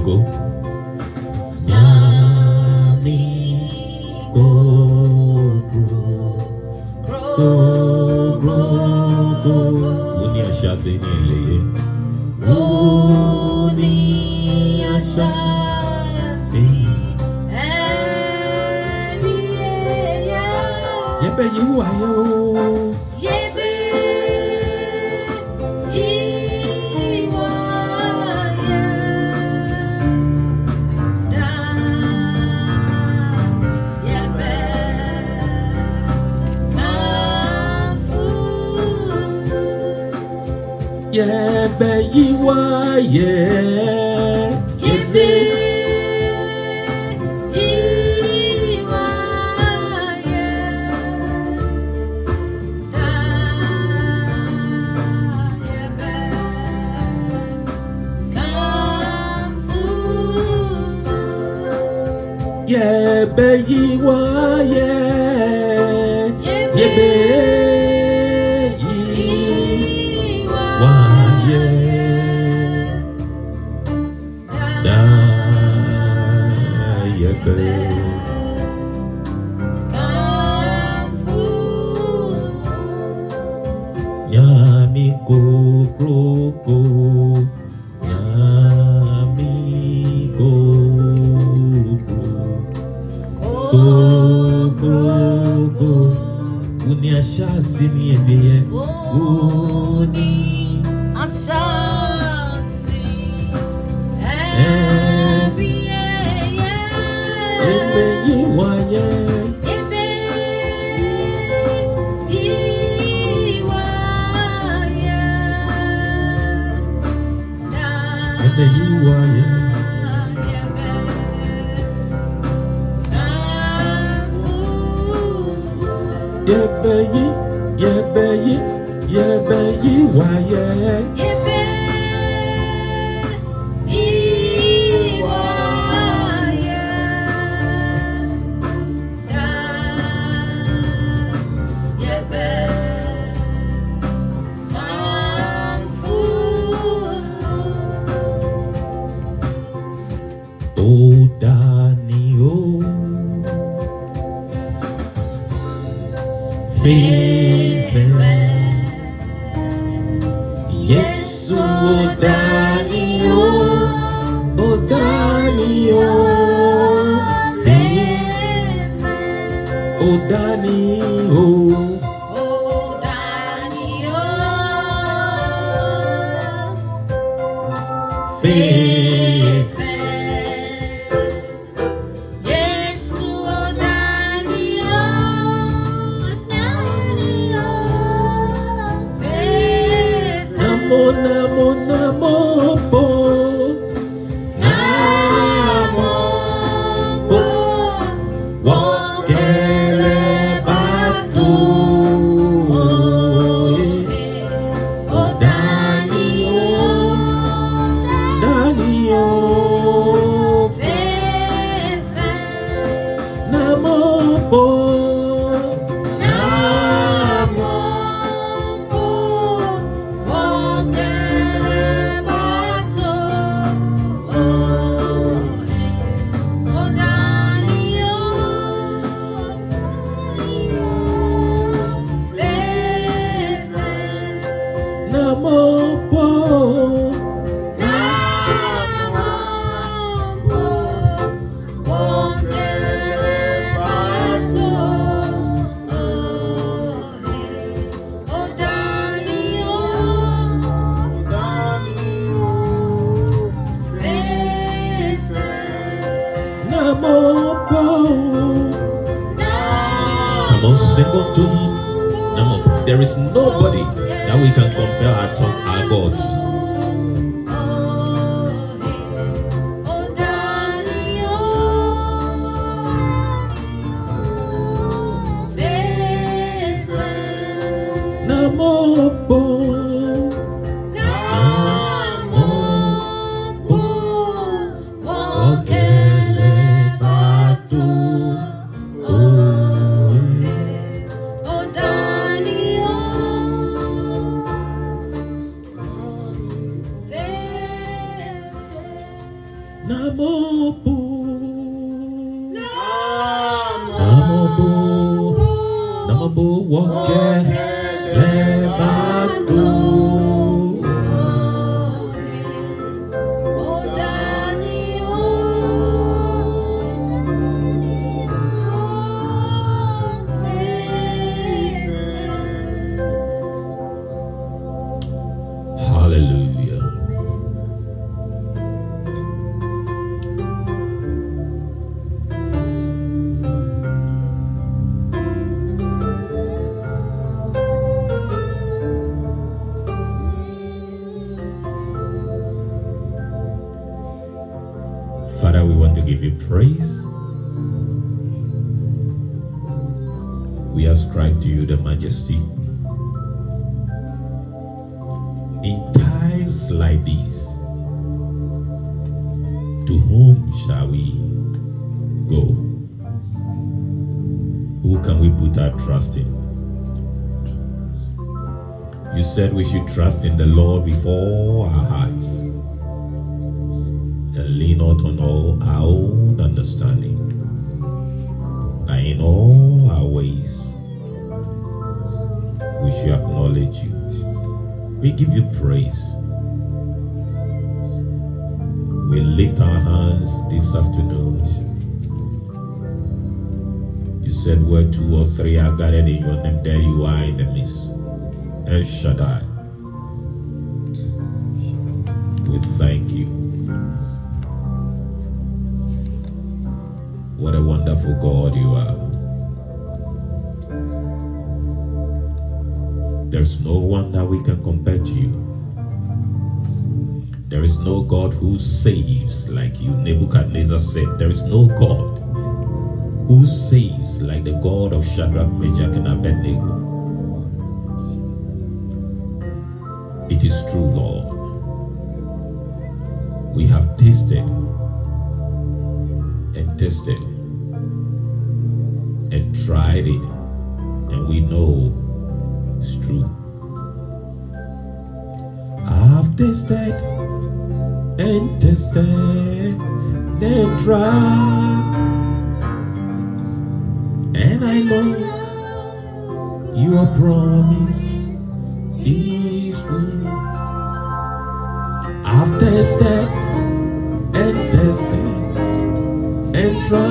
yi wa ye da yebe come on sing unto him kamfu yebe yi wa ye yebe yi wa ye yebe yebe yi wa ye onyami kokroko nyami kokro kokro woni ahyɛ ahyase ni ebeye Uni Yebe yi Yebe. Yi waye O Dani o. Fefe Yesu o Dani o O Dani o Fefe O Dani o Namopo. Praise. We ascribe to you the majesty. In times like these, to whom shall we go? Who can we put our trust in? You said we should trust in the Lord with all our hearts lean not on all our own understanding. And in all our ways, we shall acknowledge you. We give you praise. We lift our hands this afternoon. You said, Where two or three are gathered in your name, there you are in the midst. El Shaddai. We thank you. What a wonderful God you are. There's no one that we can compare to you. There is no God who saves like you. Nebuchadnezzar said, There is no God who saves like the God of Shadrach, Meshach, and Abednego. It is true, Lord. We have tasted and tested and tried it, and we know it's true. I've tasted and tested and tried, and I know your promise is true. I've tested and tested and tried,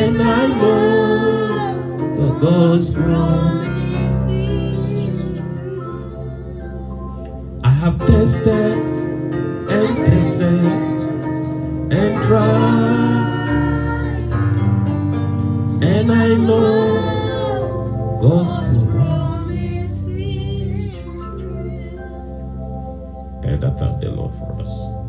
and I know the God's true. I have tested and tested and tried, and I know God's promise and I thank the Lord for us.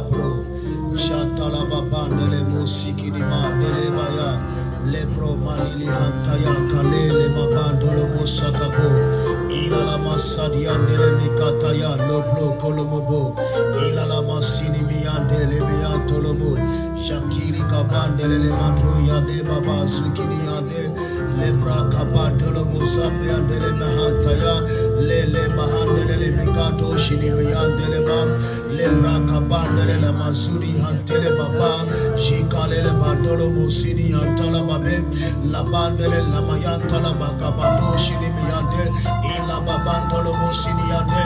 De leka bro. Shatala babandele mo sikini mandele baya. Lebro manili hantaya kalele mabandolo mo sakabo. Ilala masadi andele mikataya loblo kolomobo. Ilala masini miyandele miyantolobo. Shakiri kabandele le mandro yande baba sukini yande. Lebra kabandolo mo zambe andele mahantaya. Lele le mikato shini meyandele ba lebra kabandele la mazuri hantele baba shikale le bandolo mosini antala babe la bandele la mayantala bakabando shini meyande ila babandolo mosini yande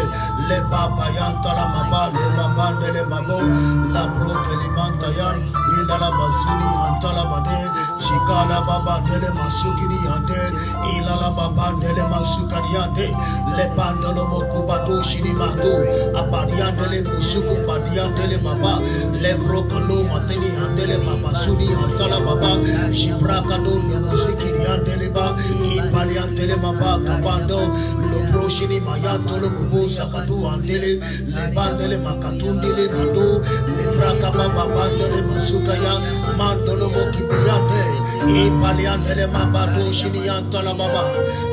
le baba yantala maba le babandele babo la broke limanta yan ila la bazuni antala bade shikala babandele masukini yande ila la babandele masukani yande le bandolo mokubado shini mando abadiandele musuku badiandele baba le brokalo mateni handele baba suni antala baba shibraka do ne musikini yandele ba ipali andele baba kabando lo broshini mayanto lo bubu sakatu andele le bandele makatundele mando le braka baba bandele masukaya mandolo mokibiyande ipali andele mabado shini yantala baba.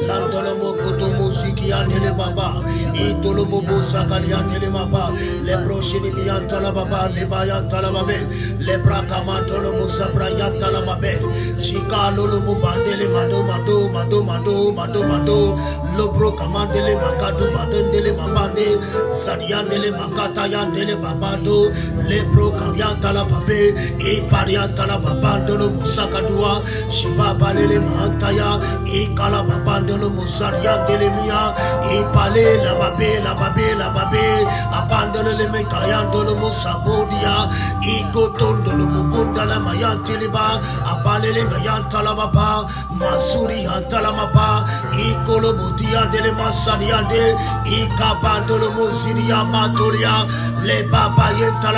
Landolo mokoto musiki andele baba. Itolo bubu sakali andele baba. Le broshini miyantala baba. Le bayantala babe. Le braka mandolo musabra yantala babe. Shikalo lo bubandele mando mando mando mando mando mando lo broka mandele makadu mandele mabande sadiandele makata yandele babando le broka yantala babe. E pariantala babandolo musakadua shibaba lele mahantaya e kala babandolo musariandele mia e pale la babe la babe la babe abandolo le mekayandolo musabodia e gotondolo mukunda la mayantele ba abalele mayantala baba masuri hantala maba e kolobodia dele masadiande e kabandolo musiria matolia. Le baba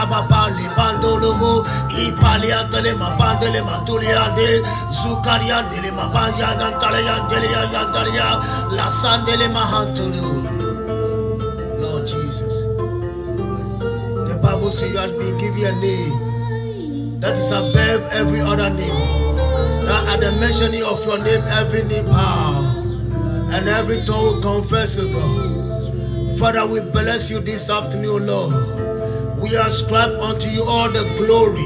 baba le mo e paliantele mabandele matuliande zukariandele mabaya nantale yandele yandalia la sandele Lord Jesus the Bible says you have been given a name that is above every other name. That at the mentioning of your name, every knee bow and every tongue confess to God. Father, we bless you this afternoon, Lord. We ascribe unto you all the glory,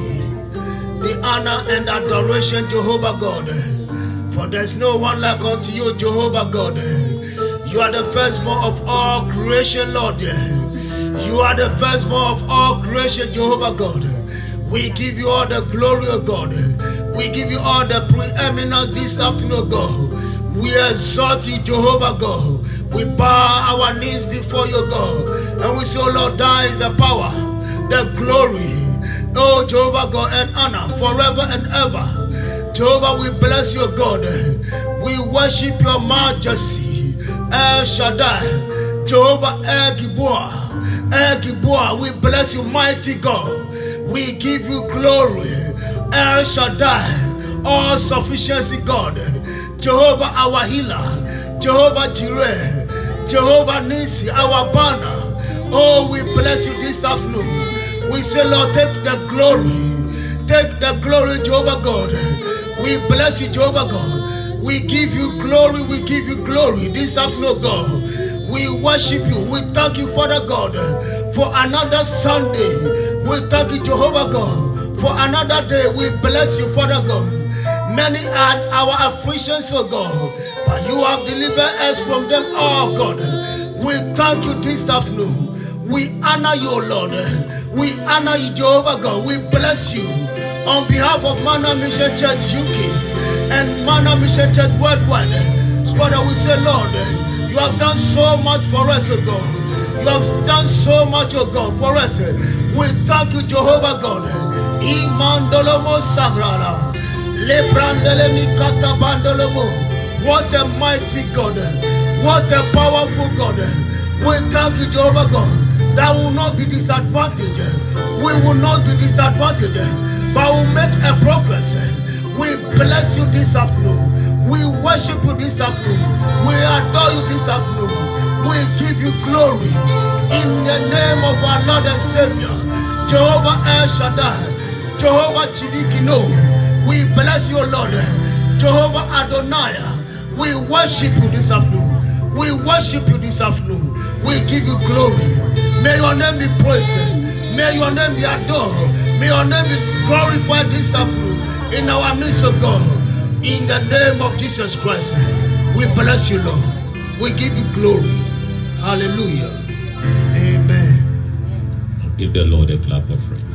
the honor, and adoration, Jehovah God. For there's no one like unto you, Jehovah God. You are the firstborn of all creation, Lord. You are the firstborn of all creation, Jehovah God. We give you all the glory, O God. We give you all the preeminence this afternoon, God. We exalt you, Jehovah God. We bow our knees before you, God. And we say, Lord, thine is the power, the glory, oh Jehovah God, and honor forever and ever. Jehovah, we bless you, God. We worship your majesty. El Shaddai, Jehovah El Gibor, El Gibor, we bless you, mighty God. We give you glory. El Shaddai, all sufficiency God. Jehovah our healer. Jehovah Jireh. Jehovah Nisi, our banner. Oh, we bless you this afternoon. We say, Lord, take the glory. Take the glory, Jehovah God. We bless you, Jehovah God. We give you glory. We give you glory this afternoon, God. We worship you. We thank you, Father God, for another Sunday. We thank you, Jehovah God, for another day. We bless you, Father God. Many are our afflictions, O God, but you have delivered us from them all, God. We thank you this afternoon. We honor you, Lord. We honor you, Jehovah God. We bless you on behalf of Manna Mission Church UK and Manna Mission Church Worldwide. Father, we say, Lord, you have done so much for us, O God. You have done so much, O God, for us. We thank you, Jehovah God. Imandolomo Sagrada. Lebrandele mikata bandolomo. What a mighty God. What a powerful God. We thank you, Jehovah God. That will not be disadvantaged. We will not be disadvantaged, but will make a progress. Eh? We bless you this afternoon. We worship you this afternoon. We adore you this afternoon. We give you glory in the name of our Lord and Savior, Jehovah El Shaddai, Jehovah Chidikino. We bless you, Lord, eh? Jehovah Adonai. Eh? We worship you this afternoon. We worship you this afternoon. We give you glory. May your name be praised. May your name be adored. May your name be glorified this afternoon in our midst of God. In the name of Jesus Christ, we bless you, Lord. We give you glory. Hallelujah. Amen. Give the Lord a clap offering.